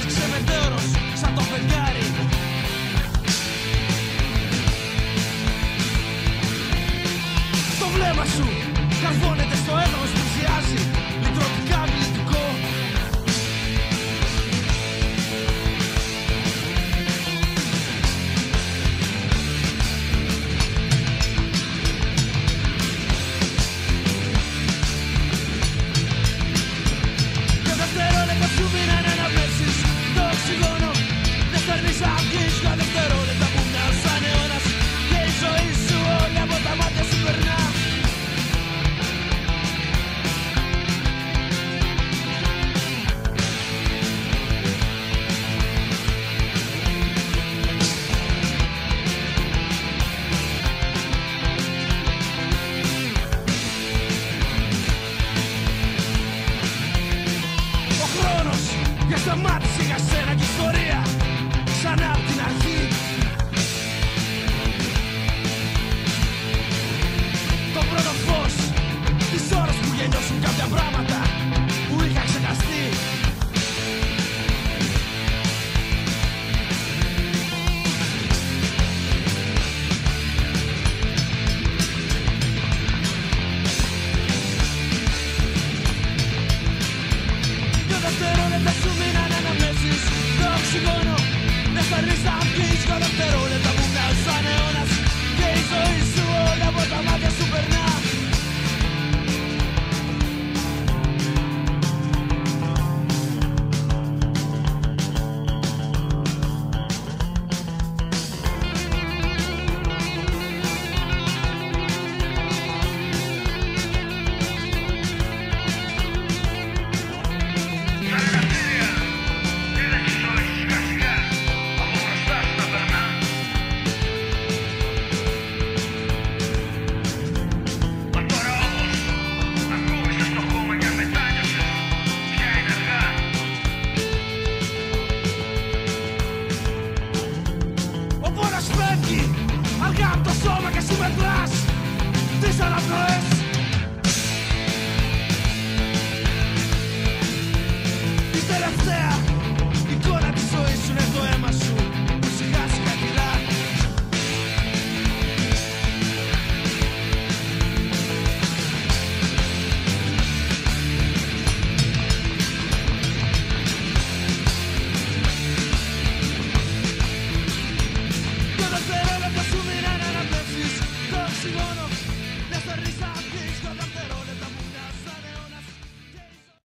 Ask seven There's a que sube atrás, dice la flores.